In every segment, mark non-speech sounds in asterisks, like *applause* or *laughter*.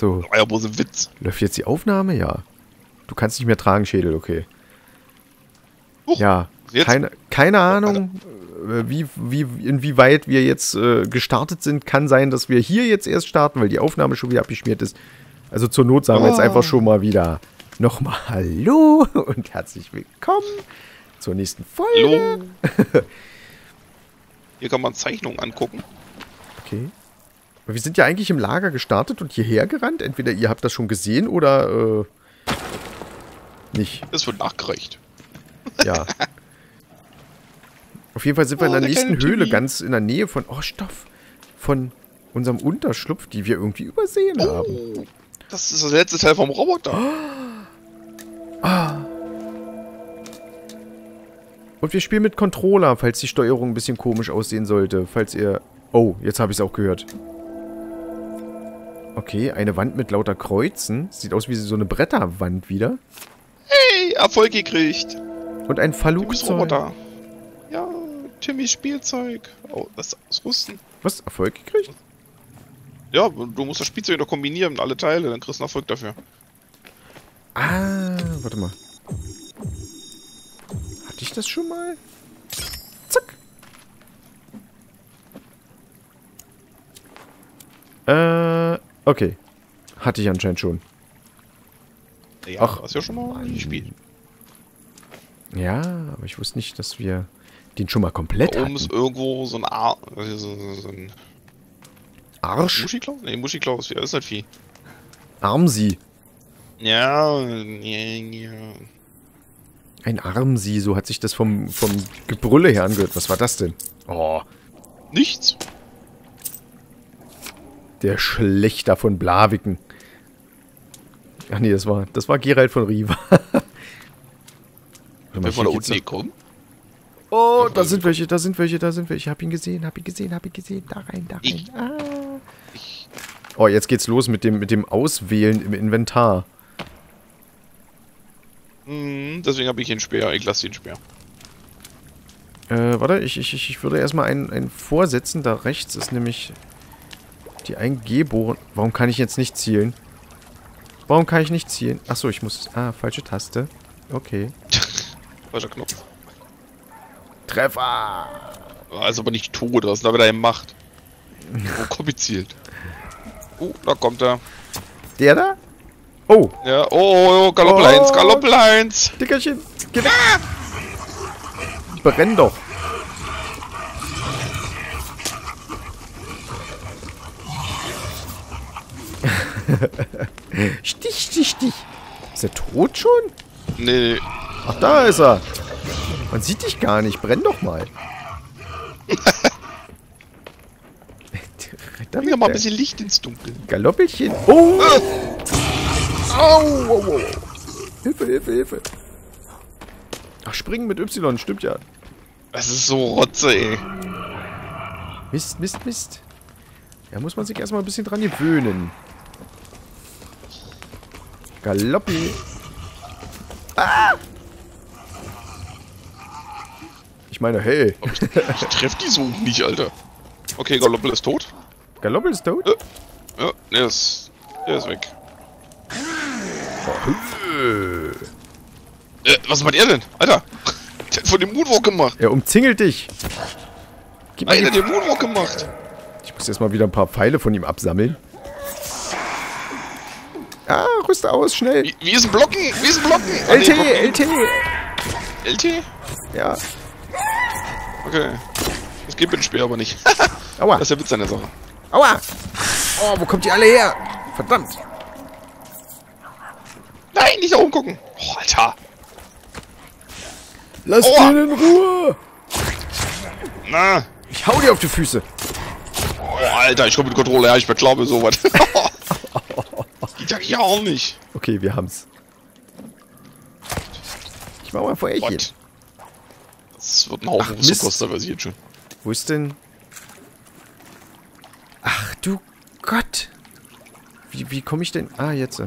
So, ein Witz. läuft jetzt die Aufnahme? Ja. Du kannst nicht mehr tragen, Schädel, okay. Huch, Ja, keine, keine Ahnung, äh, wie, wie, inwieweit wir jetzt äh, gestartet sind. Kann sein, dass wir hier jetzt erst starten, weil die Aufnahme schon wieder abgeschmiert ist. Also zur Not sagen wir jetzt Oh. einfach schon mal wieder nochmal *laughs* Hallo und herzlich willkommen zur nächsten Folge. Hallo. *laughs* Hier kann man Zeichnungen angucken. Okay. Aber wir sind ja eigentlich im Lager gestartet und hierher gerannt. Entweder ihr habt das schon gesehen oder äh, nicht. Das wird nachgereicht. *laughs* Ja. Auf jeden Fall sind wir in Oh, der der nächsten Höhle, Timmy. ganz in der Nähe von, oh Stoff, von unserem Unterschlupf, die wir irgendwie übersehen haben. Oh, das ist das letzte Teil vom Roboter. Und wir spielen mit Controller, falls die Steuerung ein bisschen komisch aussehen sollte. Falls ihr... Oh, jetzt habe ich es auch gehört. Okay, eine Wand mit lauter Kreuzen. Sieht aus wie so eine Bretterwand wieder. Hey, Erfolg gekriegt. Und ein. Roboter. Ja, Timmys Spielzeug. Oh, das ausrüsten. Was? Erfolg gekriegt? Ja, du musst das Spielzeug noch kombinieren, alle Teile, dann kriegst du einen Erfolg dafür. Ah, warte mal. Hatte ich das schon mal? Zack. Äh, okay. Hatte ich anscheinend schon. Ja, Ach, hast ja schon mal gespielt. Ja, aber ich wusste nicht, dass wir den schon mal komplett Da oben hatten. ist irgendwo so ein Ar äh, so, so, so ein Arsch. Muschiklaus? Nee, Muschiklaus, wie ist das Vieh? Armsi. Ja, ja, ja. Ein Armsi, so hat sich das vom, vom Gebrülle her angehört. Was war das denn? Oh, Nichts. Der Schlechter von Blaviken. Ach nee, das war, das war Gerald von Riva. *laughs* Wer hier von da unten noch- gekommen? Oh, da sind welche, da sind welche, da sind welche. Hab ihn gesehen, hab ihn gesehen, hab ihn gesehen. Da rein, da rein. Ich- Ah. Oh, jetzt geht's los mit dem, mit dem Auswählen im Inventar. Hm, deswegen habe ich den Speer. Ich lasse den Speer. Äh, warte, ich, ich, ich- ich würde erstmal einen, einen vorsetzen. Da rechts ist nämlich die Eingebohren. Warum kann ich jetzt nicht zielen? Warum kann ich nicht zielen? Achso, ich muss... Ah, falsche Taste. Okay. *laughs* Falscher Knopf. Treffer! Also aber nicht tot, was ist da wieder gemacht? Wo kompliziert. Oh, da kommt er. Der da? Oh, Ja, oh, oh, oh Galoppleins, Oh. Galoppleins. Dickerchen, geh weg! Brenn doch! Stich, stich, stich! Ist er tot schon? Nee, Ach, da ist er! Man sieht dich gar nicht, brenn doch mal! *laughs* da bring doch mal ein bisschen Licht ins Dunkel. Galoppelchen. Oh! Au, au, au. Hilfe, Hilfe, Hilfe! Ach, springen mit Y, stimmt ja. Das ist so Rotze, ey. Mist, Mist, Mist. Da muss man sich erstmal ein bisschen dran gewöhnen. Galoppi. Ah! Ich meine, hey. Ich treff die so nicht, Alter. Okay, Galoppel ist tot. Galoppel ist tot? Ja, der ist, der ist weg. Äh, was macht er denn? Alter, der hat von dem Moonwalk gemacht. Er umzingelt dich. Gib Alter, die... der Moonwalk gemacht. Ich muss erstmal wieder ein paar Pfeile von ihm absammeln. Rüste aus, schnell. Wie, wie ist ein Blocken? Wie ist ein Blocken? LT, LT. LT? Ja. Okay. Das geht mit dem Speer aber nicht. *laughs* Aua. Das ist der Witz an der Sache. Aua. Oh, wo kommt die alle her? Verdammt. Nein, nicht da oben gucken. Oh, Alter. Lass Aua. in Ruhe. Na. Ich hau dir auf die Füße. Oh, Alter, ich komme mit Kontrolle her. Ich glaube sowas. *laughs* Geht ja gar nicht. Okay, wir haben's. Ich mach mal Feuerchen. Gott. Das wird ein Haufen Mist. Ressourcoster, weiß ich jetzt schon. Wo ist denn... Ach du Gott. Wie, wie komme ich denn... Ah, jetzt.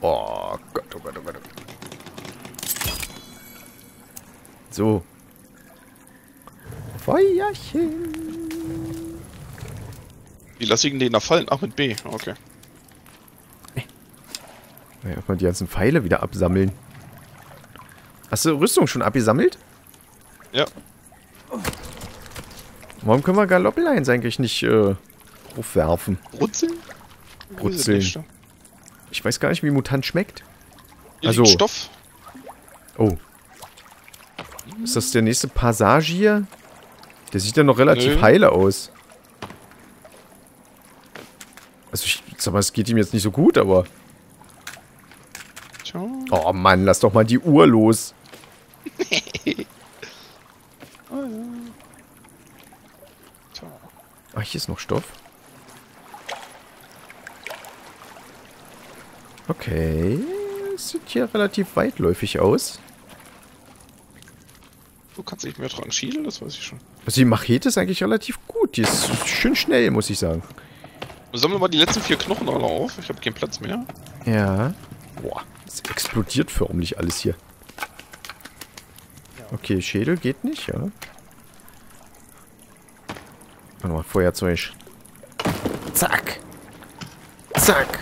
Oh Gott, oh Gott, oh Gott. So. Feuerchen. Wie lasse ich denn den da fallen? Ach, mit B. Okay. Ja, mal die ganzen Pfeile wieder absammeln. Hast du Rüstung schon abgesammelt? Ja. Warum können wir Galoppeleins eigentlich nicht äh, aufwerfen? Brutzeln? Brutzeln. Ich weiß gar nicht, wie Mutant schmeckt. Hier Also- liegt Stoff. Oh. Ist das der nächste Passage hier? Der sieht ja noch relativ Nö. heile aus. Also ich sag mal, es geht ihm jetzt nicht so gut, aber... Oh Mann, lass doch mal die Uhr los. *laughs* Ah, hier ist noch Stoff. Okay. Es sieht hier relativ weitläufig aus. Du kannst nicht mehr dran schielen, das weiß ich schon. Also die Machete ist eigentlich relativ gut. Die ist schön schnell, muss ich sagen. Sammeln wir mal die letzten vier Knochen alle auf. Ich habe keinen Platz mehr. Ja. Boah, es explodiert förmlich alles hier. Okay, Schädel geht nicht, ja. Warte mal, Feuerzeug. Zack. Zack.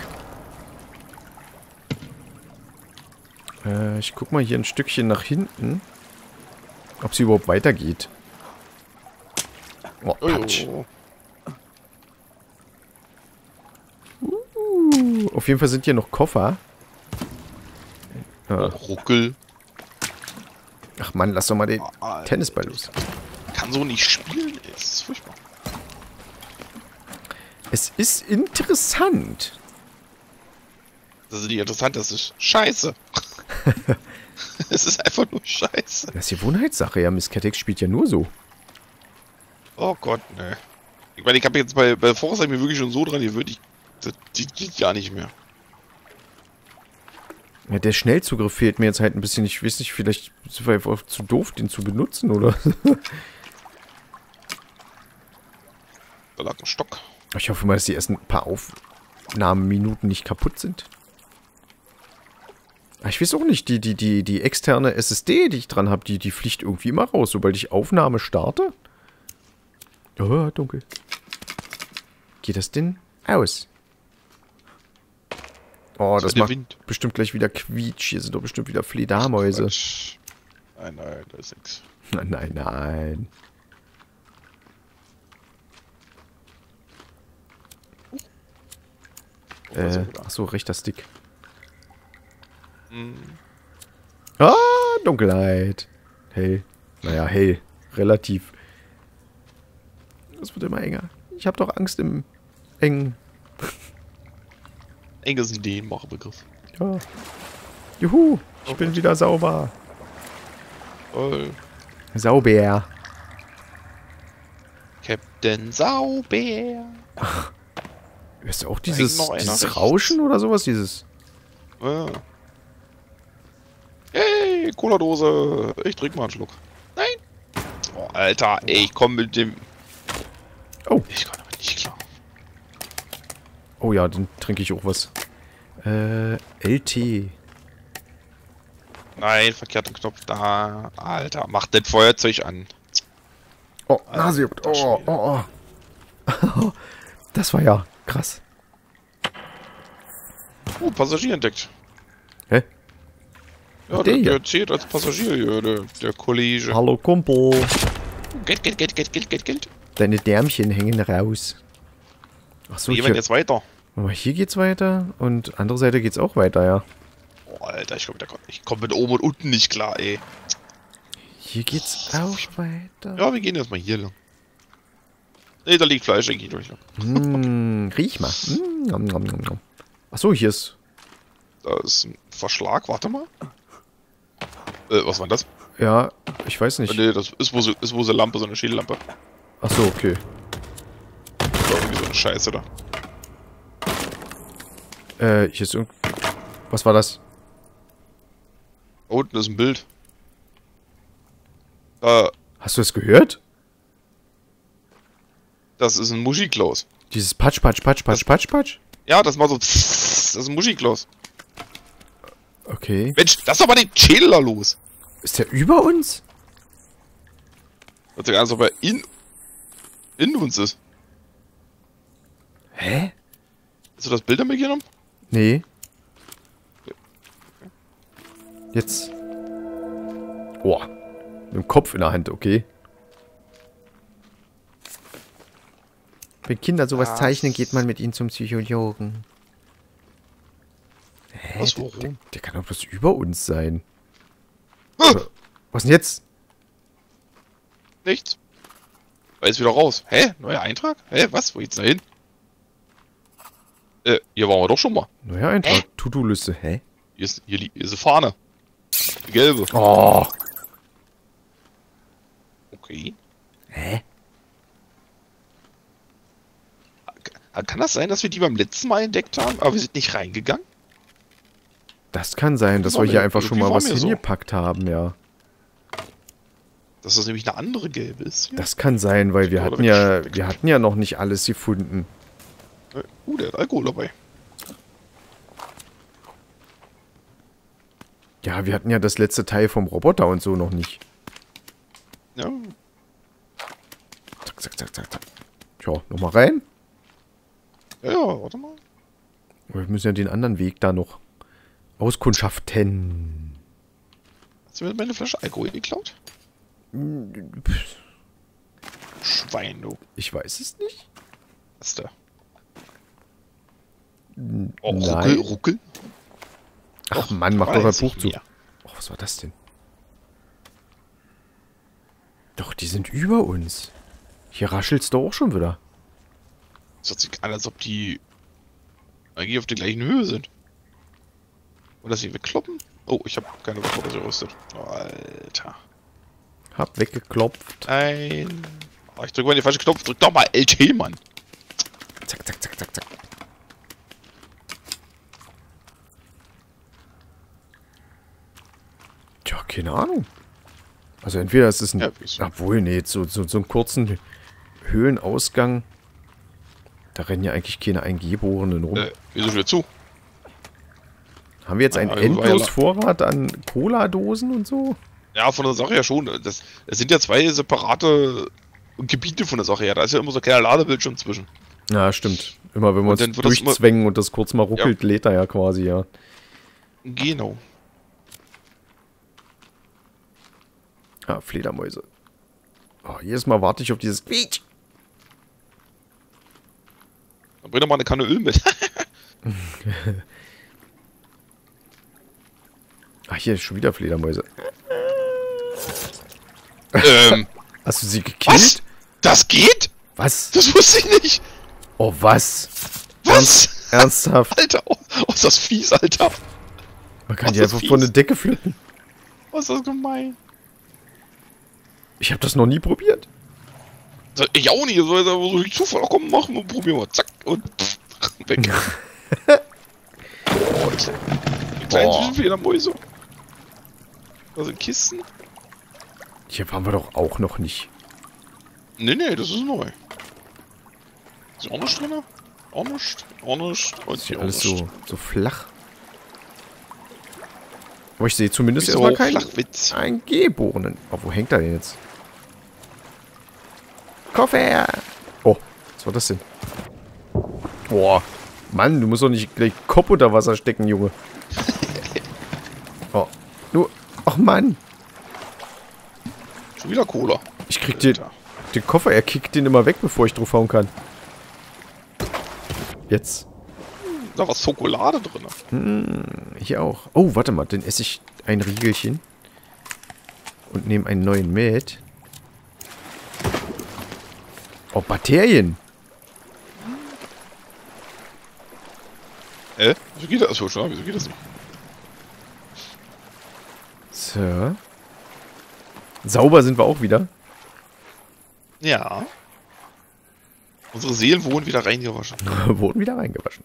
Äh, ich guck mal hier ein Stückchen nach hinten. Ob sie überhaupt weitergeht. Oh, Patsch. Uh, auf jeden Fall sind hier noch Koffer. Äh, Ruckel. ach Mann, lass doch mal den Alter. Tennisball los. Kann so nicht spielen. Das ist furchtbar. Es ist interessant. Das ist nicht interessant, das ist scheiße. *laughs* es ist einfach nur scheiße. Das ist die Gewohnheitssache, ja. Miss Catix spielt ja nur so. Oh Gott, ne. Ich meine, ich habe jetzt bei, bei Forza mir wirklich schon so dran gewöhnt, ich, das, die geht ja nicht mehr. Ja, der Schnellzugriff fehlt mir jetzt halt ein bisschen. Ich weiß nicht, vielleicht sind wir einfach zu doof, den zu benutzen, oder? *laughs* Da lag ein Stock. Ich hoffe mal, dass die ersten paar Aufnahmeminuten nicht kaputt sind. Ah, Ich weiß auch nicht, die, die, die, die externe SSD, die ich dran habe, die, die fliegt irgendwie immer raus, sobald ich Aufnahme starte. Oh, dunkel. Geht das denn aus? Oh, das der macht Wind. bestimmt gleich wieder Quietsch. Hier sind doch bestimmt wieder Fledermäuse. Quatsch. Nein, nein, da ist nix. *laughs* Nein, nein, nein. Also, Äh, achso, rechter Stick. Hm. Ah, Dunkelheit. Hell. Naja, hell. Relativ. Es wird immer enger. Ich habe doch Angst im engen. Eng ist ein Dehnmacherbegriff. Ja. Juhu, ich Oh bin wieder sauber. Toll. Sauber. Captain Sauber. Hörst du auch dieses, dieses. Rauschen oder sowas? Dieses. Ja. Hey, Cola-Dose. Ich trink mal einen Schluck. Nein. Oh, Alter, ey, ich komm mit dem... Oh. Ich komme damit nicht klar. Oh ja, dann trinke ich auch was. Äh, LT. Nein, verkehrter Knopf da. Alter, mach das Feuerzeug an. Oh, Nase juckt. das Oh, schon oh, oh. *laughs* Das war ja krass. Oh, Passagier entdeckt. Hä? Ja, Der der, zählt als Passagier hier, der, der Kollege. Hallo Kumpel. Geld, Geld, Geld, Geld, Geld, Geld, Geld. Deine Därmchen hängen raus. Ach so, Wie gehen wir hier, jetzt weiter? Aber hier geht's weiter und andere Seite geht's auch weiter, ja. Oh, Alter, ich komm, mit der- ich komm mit oben und unten nicht klar, ey. Hier geht's auch weiter. Ja, wir gehen erstmal hier lang. Nee, da liegt Fleisch, da geht durch lang. Mmh, riech mal. Mm, nom, nom, nom, nom. Ach so, hier ist. Da ist ein Verschlag, warte mal. Äh, was war das? Ja, ich weiß nicht. nee, das ist wo, so, ist wo so eine Lampe, so eine Schädellampe. Ach so, okay. Da irgendwie so eine Scheiße da. Äh, hier ist irgend. Was war das? Da unten ist ein Bild. Äh, Hast du es gehört? das ist ein Muschiklaus. Dieses Patsch, Patsch, Patsch, Patsch, Patsch, Patsch? Ja, das war so. Das ist ein Muschiklaus. Okay. Mensch, lass doch mal den Schädel da los. Ist der über uns? Hört sich an, als ob er in, in uns ist. Hä? Hast du das Bild damit genommen? Nee. Jetzt. Boah. Mit dem Kopf in der Hand, okay. Wenn Kinder sowas Was? zeichnen, geht man mit ihnen zum Psychologen. Hä? Was, Der, warum? der, der kann doch bloß über uns sein. Hm. Was denn jetzt? Nichts. Er ist wieder raus. Hä? Neuer Eintrag? Hä? Was? Wo geht's da hin? Äh, hier waren wir doch schon mal. Neuer Eintrag. To-Do-Liste. Hä? Hier ist, hier hier ist eine Fahne. Die gelbe. Oh. Okay. Hä? Ka- Kann das sein, dass wir die beim letzten Mal entdeckt haben, aber wir sind nicht reingegangen? Das kann sein, dass wir hier einfach schon mal was mir so. hingepackt haben, ja. Dass das nämlich eine andere gelbe ist. Hier. Das kann sein, weil wir hatten ja, wir hatten ja noch nicht alles gefunden. Äh, Uh, der hat Alkohol dabei. Ja, wir hatten ja das letzte Teil vom Roboter und so noch nicht. Ja. Zack, zack, zack, zack, zack. Tja, nochmal rein. Ja, ja, warte mal. Wir müssen ja den anderen Weg da noch auskundschaften. Hast du mir meine Flasche Alkohol geklaut? Schwein, du. Ich weiß es nicht. Was da? Oh, Ruckel. Ruckel. Ach Mann, mach doch das Buch zu. Oh, was war das denn? Doch, die sind über uns. Hier raschelt's doch auch schon wieder. Es hört sich an, als ob die eigentlich auf der gleichen Höhe sind. Und dass sie wegkloppen? Oh, ich habe keine Waffe ausgerüstet. Oh, Alter. Hab weggeklopft. Nein. Oh, ich drücke mal den falschen Knopf. Drück doch mal LT, Mann. Zack, zack, zack, zack, zack. Keine Ahnung. Also entweder ist es ein... Ja, obwohl, nee, so, so, so einen kurzen Höhlenausgang. Da rennen ja eigentlich keine Eingeborenen rum. Äh, wieso wieder zu? Haben wir jetzt einen ja, also ja endlos Vorrat an Cola-Dosen und so? Ja, von der Sache her schon. Das, es sind ja zwei separate Gebiete von der Sache her. Da ist ja immer so ein kleiner Ladebildschirm zwischen. Ja, stimmt. Immer wenn wir uns wird das immer- durchzwängen und das kurz mal ruckelt, lädt er ja quasi, ja. Genau. Ah, Fledermäuse. Oh, jedes Mal warte ich auf dieses Quietsch. Dann bring doch mal eine Kanne Öl mit. *laughs* Ach, hier ist schon wieder Fledermäuse. ähm, *laughs* Hast du sie gekillt? was? Das geht? Was? Das wusste ich nicht. Oh, was? Was? Ernsthaft? Alter, oh, oh, ist das fies, Alter. Man kann die einfach fies? von der Decke pflücken. Was ist das gemein? Ich habe das noch nie probiert. So, Ich auch nicht. So, so, so durch Zufall, komm, machen wir, probieren wir. Zack, und pff, weg. oh, die kleinen, die kleinen Boah. süßen Fledermäuse. Da sind Kisten. Hier waren wir doch auch noch nicht. Nee, nee, das ist neu. Ist auch nicht drin? Auch nicht, auch nicht und Ist hier alles so, so flach. Aber ich sehe zumindest erstmal keinen Flachwitz? Eingeborenen. Oh, wo hängt er denn jetzt? Koffer! Oh, was war das denn? Boah, Mann, du musst doch nicht gleich Kopf unter Wasser stecken, Junge. *laughs* Oh, du, ach Mann, Schon wieder Cola. ich krieg den, den Koffer, er kickt den immer weg, bevor ich draufhauen kann. Jetzt. Da war Schokolade drin. Hier auch. Oh, warte mal, dann esse ich ein Riegelchen. Und nehme einen neuen mit. Oh, Bakterien. Hä? Wieso geht das? Achso, schon, wieso geht das nicht? So. Sauber sind wir auch wieder. Ja. Unsere Seelen wurden wieder reingewaschen. *laughs* Wurden wieder reingewaschen.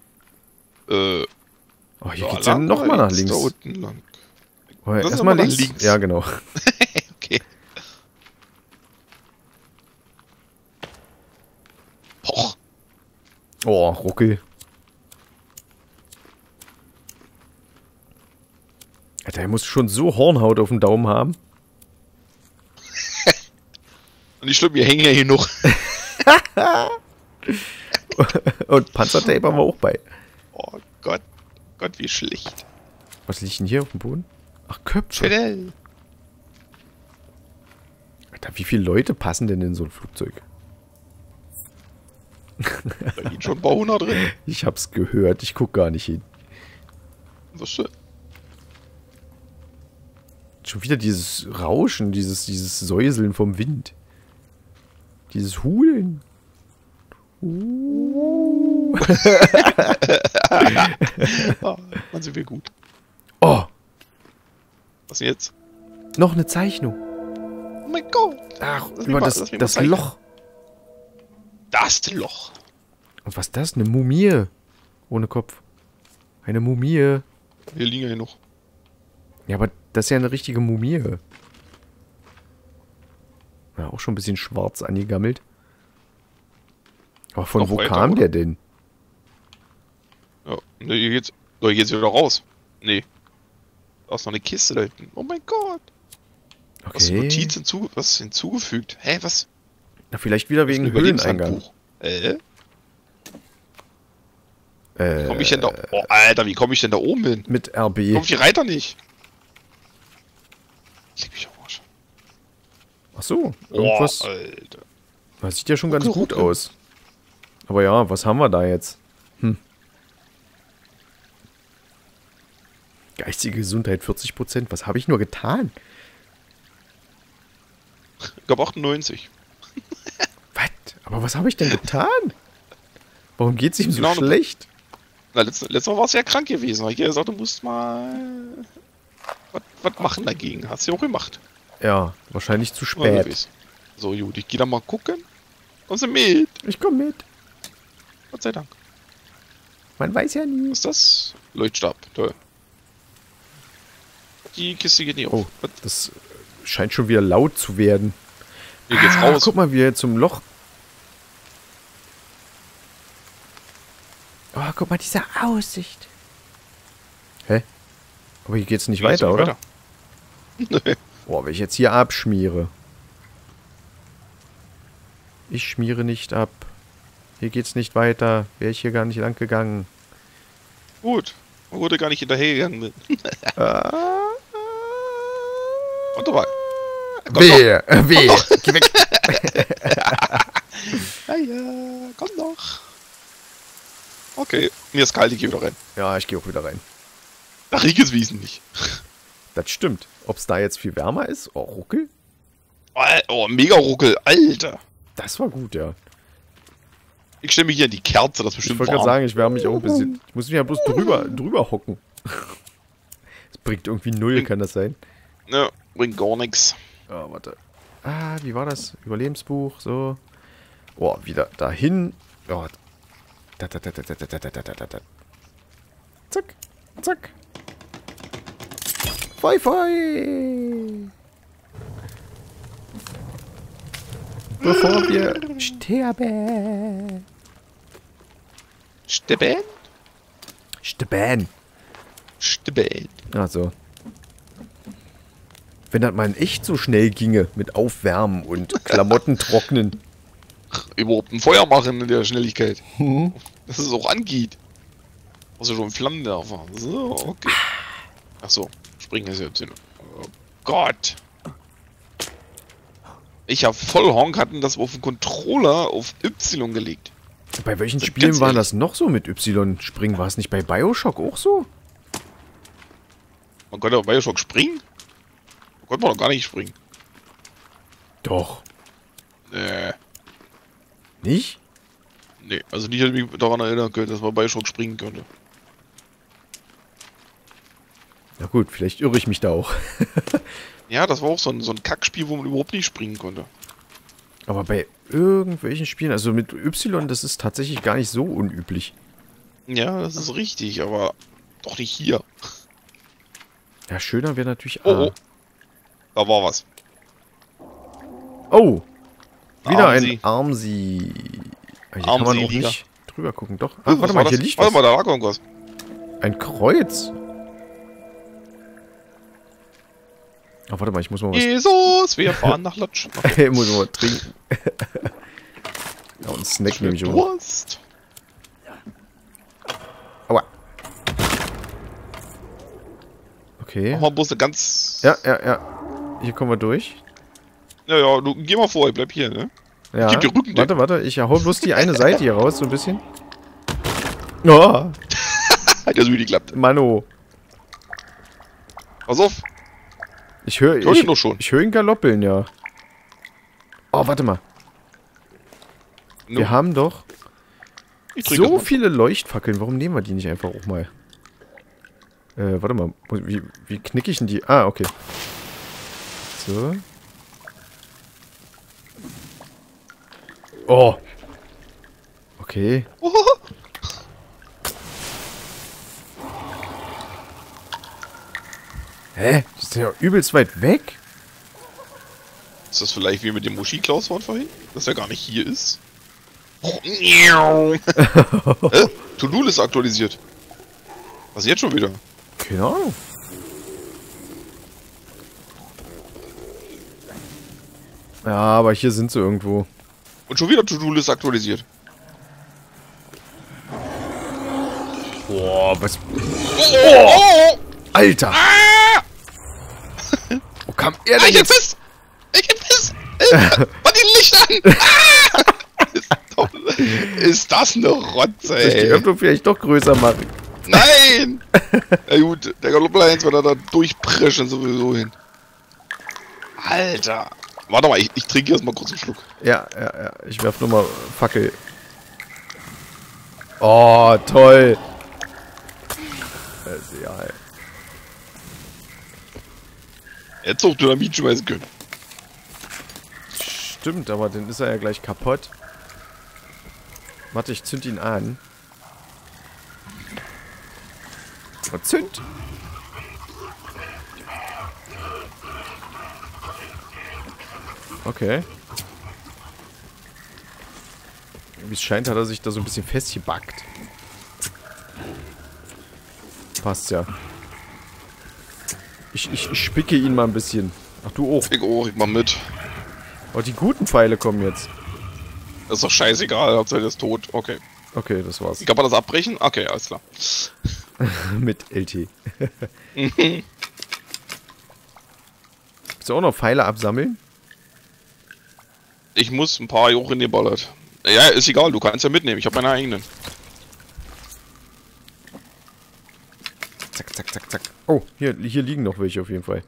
Äh, Oh, hier da geht's ja nochmal nach links. Da unten lang. Oh, ist Erstmal links. links. Ja, genau. *laughs* Okay. Poch. Oh, Ruckel. Alter, er muss schon so Hornhaut auf dem Daumen haben. *laughs* Und nicht schlimm, wir hängen ja hier noch. *laughs* Und Panzertape haben wir auch bei. Oh Gott. Gott, wie schlecht. Was liegt denn hier auf dem Boden? Ach, Köpfe. Fidel. Alter, wie viele Leute passen denn in so ein Flugzeug? Da geht schon ein paar hundert drin. Ich hab's gehört, ich guck gar nicht hin. Ist schön. Schon wieder dieses Rauschen, dieses, dieses Säuseln vom Wind. Dieses Hulen. Uh. *laughs* Ah, dann sind wir gut. Oh, Was jetzt? noch eine Zeichnung. Oh mein Gott. Ach, Lass über das, das. Loch. Das Loch. Und was ist das? Eine Mumie. Ohne Kopf. Eine Mumie. Hier liegen ja hier noch. Ja, aber das ist ja eine richtige Mumie. Ja, auch schon ein bisschen schwarz angegammelt. Aber von Noch wo weiter, kam oder? der denn? Ja, ne, hier geht's. So, hier geht's wieder raus. Nee. Da ist noch eine Kiste da hinten. Oh mein Gott. Was Okay. Notiz hinzu, was ist hinzugefügt? Hä, was? Na, vielleicht wieder wegen ein Höhleneingang. Äh? Äh, Wie komm ich denn da? Oh, Alter, wie komme ich denn da oben hin? mit RB. Komm ich die Reiter nicht? Leg mich am Arsch. Ach so, Oh, irgendwas. Alter. Das sieht ja schon ganz Ruckel, gut ruckel. aus. Aber ja, was haben wir da jetzt? Hm. Geistige Gesundheit 40%. Was habe ich nur getan? Ich glaube 98. Aber was habe ich denn getan? Warum geht's ihm so Genau, schlecht? Na, letztes, letztes Mal warst du ja krank gewesen. Ich hab gesagt, du musst mal was, was machen dagegen. Hast du ja auch gemacht. Ja, wahrscheinlich zu spät. So, gut, ich geh da mal gucken. Kommst du mit? Ich komme mit. Gott sei Dank. Man weiß ja nie. Was ist das? Leuchtstab. Toll. Die Kiste geht nicht auf. Oh, Was? das scheint schon wieder laut zu werden. Hier geht's Ah, raus. Guck mal, wie er zum Loch. Oh, guck mal, diese Aussicht. Hä? Aber hier geht's nicht Hier geht's weiter, oder? weiter. *laughs* Nee. Boah, wenn ich jetzt hier abschmiere. Ich schmiere nicht ab. Hier geht's nicht weiter. Wäre ich hier gar nicht lang gegangen. Gut. Man wurde gar nicht hinterhergegangen. bin. Ah. Und dabei. Wehe, wehe. Geh weg. *laughs* Ja, ja, komm doch. Okay, mir ist kalt, ich geh wieder rein. Ja, ich gehe auch wieder rein. Da riecht es wesentlich. Das stimmt. Ob es da jetzt viel wärmer ist? Oh, Ruckel? Oh, mega Ruckel, Alter. Das war gut, ja. Ich stelle mich hier in die Kerze, das ist Ich bestimmt wollte gerade sagen, ich wärme mich auch ein bisschen. Ich muss mich ja bloß drüber, drüber hocken. Das bringt irgendwie null, kann das sein? Ne, bringt gar nix. Ah, warte. Ah, wie war das? Überlebensbuch, so. Boah, wieder dahin. Oh. Da, da, da, da, da, da, da, da. Zack, zack. Foi, foi. Bevor wir sterben. Steben? Steben. Steben. Also. Wenn das mal in echt so schnell ginge mit Aufwärmen und Klamotten trocknen. Überhaupt ein Feuer machen in der Schnelligkeit. Dass es auch angeht. Also schon Flammenwerfer. So, okay. Achso, springen ist jetzt hin. Oh Gott. Ich hab voll Honk hatten das auf den Controller auf Y gelegt. Bei welchen Ganz Spielen war das noch so mit Y-Springen? War es nicht bei Bioshock auch so? Man konnte auf Bioshock springen? Da konnte man doch gar nicht springen. Doch. Nee. Nicht? Nee, also nicht, dass ich mich daran erinnern könnte, dass man Bioshock springen könnte. Na gut, vielleicht irre ich mich da auch. *laughs* Ja, das war auch so ein, so ein Kackspiel, wo man überhaupt nicht springen konnte. Aber bei irgendwelchen Spielen, also mit Y, das ist tatsächlich gar nicht so unüblich. Ja, das ist richtig, aber doch nicht hier. Ja, schöner wäre natürlich Oh, oh. Da war was. Oh! Wieder ein Armsee. Armsee. Ah, Hier kann man auch Armsee-Liga. nicht drüber gucken. Doch. Uh, Ah, warte war mal, hier das? liegt Warte was. mal, da irgendwas. Ein Kreuz. Ah, warte mal, ich muss mal was Jesus, wir fahren nach Lodge. *laughs* Ich muss mal trinken. ja, und Snack nehme ich auch. Durst. Aua. Okay. Mach mal bloß eine ganz... Ja, ja, ja. Hier kommen wir durch. Ja, ja, du geh mal vor, ich bleib hier, ne? Ja. geb dir Rückendeckung. Warte, warte. Ich hau bloß die eine Seite hier raus, so ein bisschen. *laughs* Oh, *laughs* Hat ja so wie die klappt. Mano. Pass auf. Ich höre Ich ich, schon. ich hör ihn galoppeln, ja. Oh, warte mal. No. Wir haben doch Ich so viele Leuchtfackeln. Warum nehmen wir die nicht einfach auch mal? Äh, warte mal. Wie, wie knicke ich denn die? Ah, okay. So. Oh. Okay. Hä? Die sind ja übelst weit weg. Ist das vielleicht wie mit dem Muschi-Klaus von vorhin? Dass er gar nicht hier ist? Oh. *laughs* Hä? To-Do ist aktualisiert. Was ist jetzt schon wieder? Keine Ahnung. Ja, aber hier sind sie irgendwo. Und schon wieder To-Do ist aktualisiert. Boah, was... Oh! oh, Alter! Wo kam er Ah, denn ich hab jetzt? fest! Ich hab fest! Hilfe! Mach die Licht an! Ah! ist, doch, ist das eine Rotze, Soll ich die ey? Öffnung vielleicht doch größer machen? Nein! *laughs* Na gut, der Galoppler 1 wird da durchpreschen sowieso hin. Alter! Warte mal, ich, ich trinke erst mal kurz einen Schluck. Ja, ja, ja. Ich werf nur mal Fackel. Oh, toll. Ist ja, ey. Jetzt auch Dynamit schmeißen können. Stimmt, aber dann ist er ja gleich kaputt. Warte, ich zünd ihn an. Oh, zünd! Okay. Wie es scheint, hat er sich da so ein bisschen festgebackt. Passt ja. Ich, ich, ich spicke ihn mal ein bisschen. Ach du auch. Ich auch, ich mach mit. Oh, die guten Pfeile kommen jetzt. Das ist doch scheißegal, Hauptsache der ist tot. Okay. Okay, das war's. Kann man das abbrechen? Okay, alles klar. *laughs* Mit LT. *laughs* Willst du auch noch Pfeile absammeln? Ich muss ein paar hoch in den Ballert. Ja, ist egal, du kannst ja mitnehmen. Ich habe meine eigenen. Zack, zack, zack, zack. Oh, hier, hier liegen noch welche auf jeden Fall.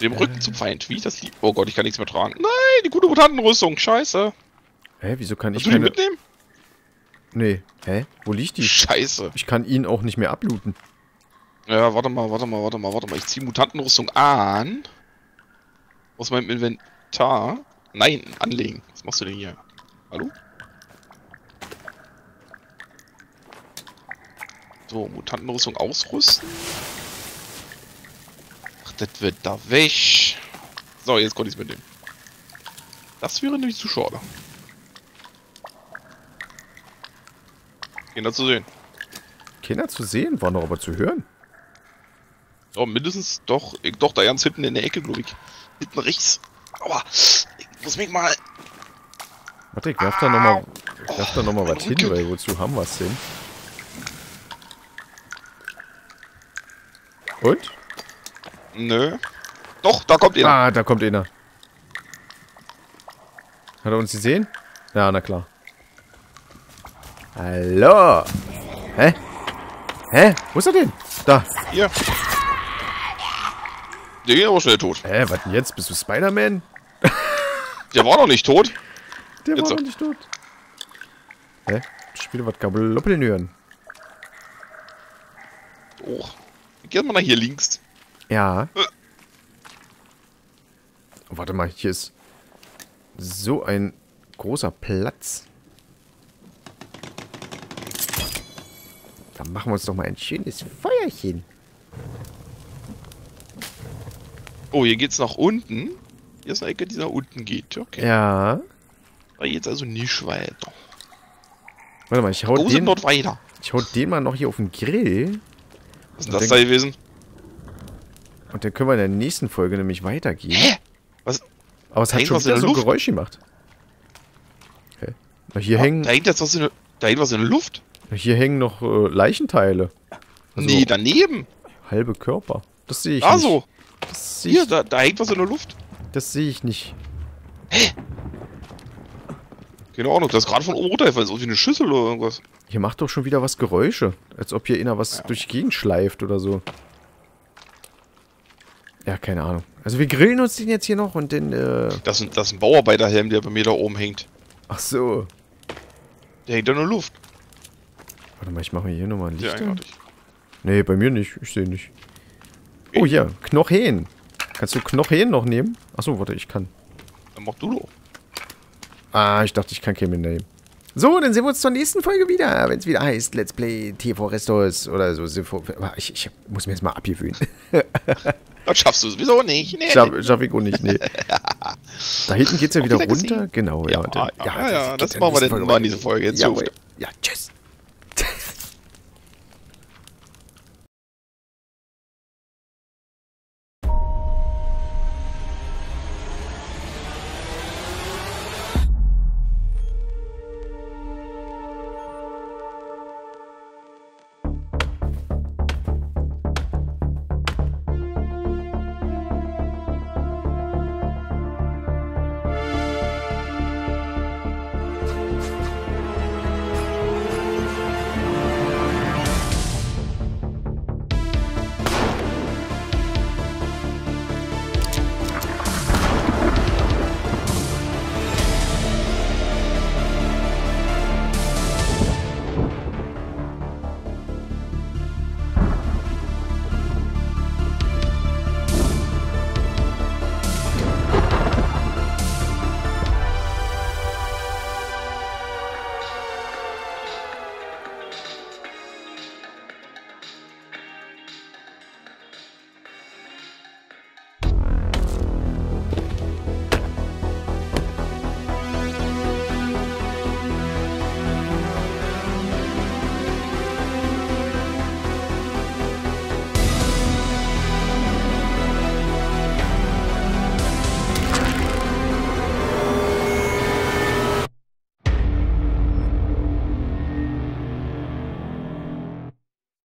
Dem Rücken zum Feind. Wie das lieb. Oh Gott, ich kann nichts mehr tragen. Nein, die gute Mutantenrüstung. Scheiße. Hä, wieso kann ich Willst du die keine... mitnehmen? Nee. Hä? Wo liegt die? Scheiße. Ich kann ihn auch nicht mehr ablooten. Ja, warte mal, warte mal, warte mal, warte mal. Ich ziehe Mutantenrüstung an. Aus meinem Inventar. Nein, anlegen. Was machst du denn hier? Hallo? So, Mutantenrüstung ausrüsten. Ach, das wird da weg. So, jetzt konnte ich es mitnehmen. Das wäre nämlich zu schade. Kinder zu sehen. Keiner zu sehen, war noch aber zu hören. Ja, mindestens doch, ich- doch da ganz hinten in der Ecke, glaube ich. Hinten rechts. Aber ich muss mich mal. Warte, ich werf da nochmal ich werf da noch mal mein was hin, weil wozu haben wir es denn? Und? Nö. Doch, da kommt einer. Ah, da kommt einer. Hat er uns gesehen? Ja, na klar. Hallo? Hä? Hä? Wo ist er denn? Da. Hier. Der geht aber schnell tot. Hä, was denn jetzt? Bist du Spider-Man? *laughs* Der war noch nicht tot. Der Jetzt war noch nicht tot. Hä? Will was kabelloppeln hören. Oh. Geh mal nach hier links. Ja. Äh. Oh, warte mal, hier ist so ein großer Platz. Dann machen wir uns doch mal ein schönes Feuerchen. Oh, hier geht's nach unten. Hier ist eine Ecke, die nach unten geht. Okay. Ja. Da geht's also nicht weiter. Warte mal, ich hau, Wo den, dort weiter? ich hau den mal noch hier auf den Grill. Was ist denn das da gewesen? Und dann können wir in der nächsten Folge nämlich weitergehen. Hä? Was? Aber es hat hängt schon wieder der so ein. Geräusch gemacht. Okay. Na, hier hängen... Da hängt jetzt was in der, da hängt was in der Luft. Hier hängen noch äh, Leichenteile. Also nee, daneben. halbe Körper. Das sehe ich Da nicht. Das sehe Hier, da, da hängt was in der Luft. das sehe ich nicht. Keine Ahnung, das ist gerade von oben runtergefallen. So wie eine Schüssel oder irgendwas. Hier macht doch schon wieder was Geräusche. Als ob hier einer was durch die Gegend schleift oder so. Ja, keine Ahnung. Also wir grillen uns den jetzt hier noch und den, äh... Das ist, ein- das ist ein Bauarbeiterhelm, der bei mir da oben hängt. Ach so. Der hängt da in der Luft. Warte mal, ich mache mir hier nochmal ein Licht an. eigenartig. Nee, bei mir nicht. Ich sehe nicht. Oh, hier. Knochen. Kannst du Knochen noch nehmen? Achso, warte, ich kann. Dann mach du doch. Ah, ich dachte, ich kann keinen nehmen. So, dann sehen wir uns zur nächsten Folge wieder, wenn es wieder heißt Let's Play TV Restos oder so. Aber Ich, ich muss mir jetzt mal abgewöhnen. *laughs* Das schaffst du sowieso nicht. Nee, Schaff, schaff ich auch nicht, nee. *laughs* Da hinten geht's ja Auf wieder runter. Genau, ja. Ja, ja, ja, geht das dann machen wir dann mal in dieser Folge. Jetzt Ja, ja, tschüss.